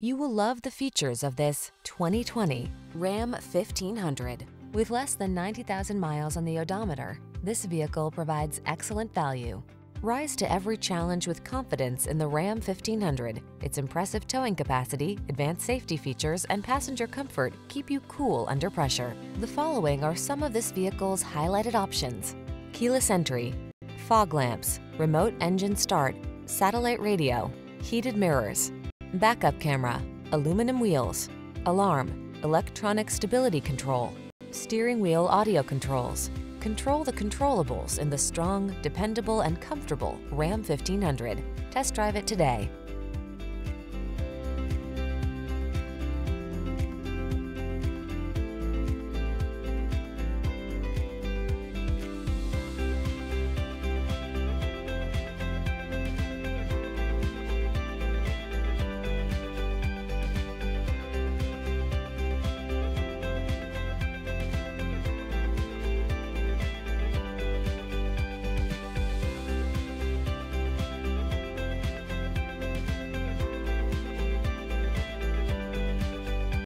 You will love the features of this 2020 Ram 1500. With less than 90,000 miles on the odometer, this vehicle provides excellent value. Rise to every challenge with confidence in the Ram 1500. Its impressive towing capacity, advanced safety features, and passenger comfort keep you cool under pressure. The following are some of this vehicle's highlighted options. Keyless entry, fog lamps, remote engine start, satellite radio, heated mirrors, backup camera, aluminum wheels, alarm, electronic stability control, steering wheel audio controls. Control the controllables in the strong, dependable, and comfortable Ram 1500. Test drive it today.